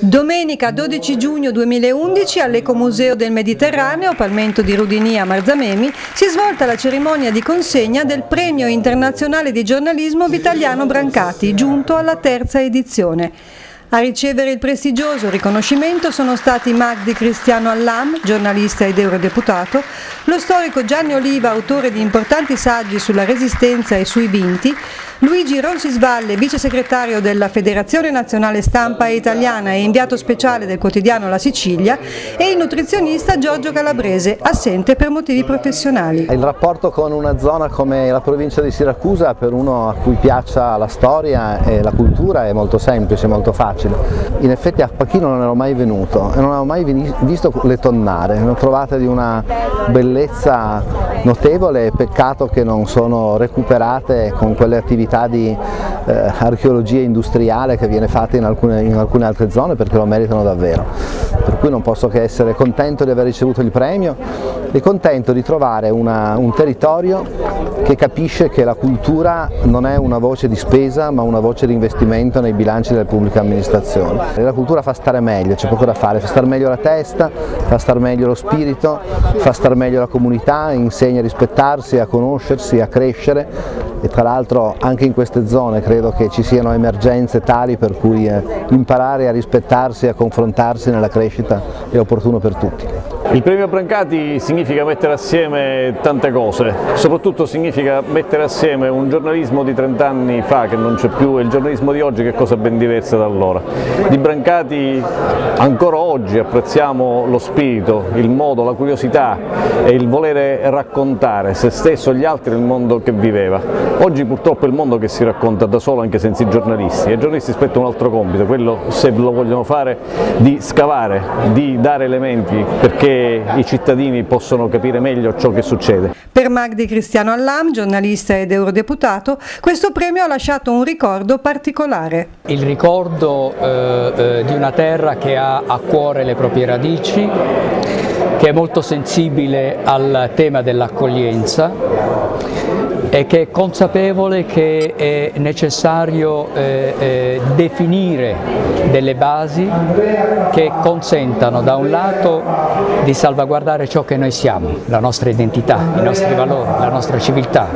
Domenica 12 giugno 2011 all'Ecomuseo del Mediterraneo, Palmento di Rudini a Marzamemi, si è svolta la cerimonia di consegna del Premio Internazionale di Giornalismo Vitaliano Brancati, giunto alla terza edizione. A ricevere il prestigioso riconoscimento sono stati Magdi Cristiano Allam, giornalista ed eurodeputato, lo storico Gianni Oliva, autore di importanti saggi sulla resistenza e sui vinti, Luigi Ronsisvalle, vice segretario della Federazione Nazionale Stampa Italiana e inviato speciale del quotidiano La Sicilia e il nutrizionista Giorgio Calabrese, assente per motivi professionali. Il rapporto con una zona come la provincia di Siracusa per uno a cui piaccia la storia e la cultura è molto semplice, molto facile. In effetti a Pachino non ero mai venuto e non avevo mai visto le tonnare, ne ho trovate di una bellezza notevole, peccato che non sono recuperate con quelle attività di eh, archeologia industriale che viene fatta in alcune, in alcune altre zone perché lo meritano davvero. Per cui non posso che essere contento di aver ricevuto il premio e contento di trovare una, un territorio che capisce che la cultura non è una voce di spesa ma una voce di investimento nei bilanci delle pubbliche amministrazioni. La cultura fa stare meglio, c'è poco da fare, fa stare meglio la testa, fa stare meglio lo spirito, fa stare meglio la comunità, insegna a rispettarsi, a conoscersi, a crescere e tra l'altro anche in queste zone credo che ci siano emergenze tali per cui eh, imparare a rispettarsi a confrontarsi nella crescita è opportuno per tutti. Il premio Brancati significa mettere assieme tante cose, soprattutto significa mettere assieme un giornalismo di 30 anni fa che non c'è più e il giornalismo di oggi che è cosa ben diversa da allora. Di Brancati ancora oggi apprezziamo lo spirito, il modo, la curiosità e il volere raccontare se stesso, gli altri, il mondo che viveva. Oggi purtroppo è il mondo che si racconta da solo anche senza i giornalisti e ai giornalisti spetta un altro compito, quello se lo vogliono fare di scavare, di dare elementi perché i cittadini possono capire meglio ciò che succede. Per Magdi Cristiano Allam, giornalista ed eurodeputato, questo premio ha lasciato un ricordo particolare. Il ricordo eh, eh, di una terra che ha a cuore le proprie radici, che è molto sensibile al tema dell'accoglienza e che è consapevole che è necessario eh, eh, definire delle basi che consentano da un lato di salvaguardare ciò che noi siamo, la nostra identità, i nostri valori, la nostra civiltà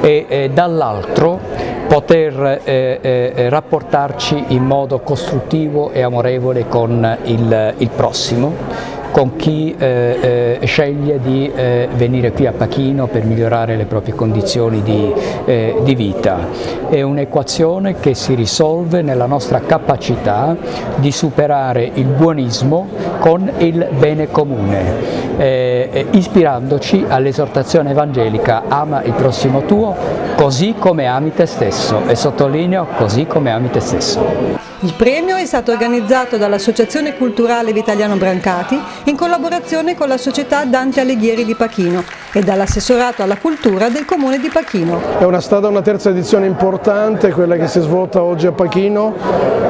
e eh, dall'altro poter eh, eh, rapportarci in modo costruttivo e amorevole con il, il prossimo con chi eh, eh, sceglie di eh, venire qui a Pachino per migliorare le proprie condizioni di, eh, di vita. È un'equazione che si risolve nella nostra capacità di superare il buonismo con il bene comune, eh, eh, ispirandoci all'esortazione evangelica ama il prossimo tuo così come ami te stesso e sottolineo così come ami te stesso. Il premio è stato organizzato dall'Associazione Culturale Vitaliano Brancati in collaborazione con la società Dante Alighieri di Pachino e dall'assessorato alla cultura del comune di Pachino. È stata una terza edizione importante, quella che si è svolta oggi a Pachino.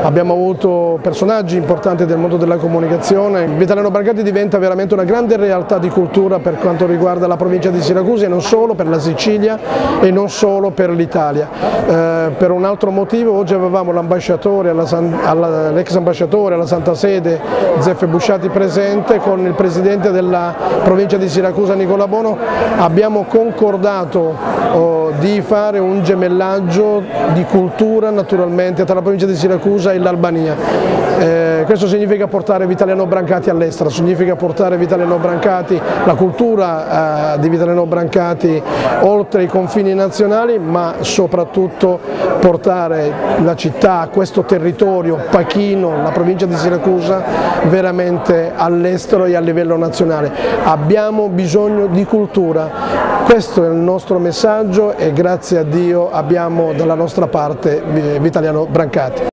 Abbiamo avuto personaggi importanti del mondo della comunicazione. Vitaliano Brancati diventa veramente una grande realtà di cultura per quanto riguarda la provincia di Siracusa e non solo per la Sicilia e non solo per l'Italia. Eh, per un altro motivo oggi avevamo l'ex ambasciatore alla Santa Sede Zeffe Busciati presente con il presidente della provincia di Siracusa Nicola Bono abbiamo concordato di fare un gemellaggio di cultura naturalmente tra la provincia di Siracusa e l'Albania. Eh, questo significa portare Vitaliano Brancati all'estero, significa portare Vitaliano Brancati, la cultura eh, di Vitaliano Brancati oltre i confini nazionali ma soprattutto portare la città, questo territorio, Pachino, la provincia di Siracusa, veramente all'estero e a livello nazionale. Abbiamo bisogno di cultura, questo è il nostro messaggio e grazie a Dio abbiamo dalla nostra parte Vitaliano Brancati.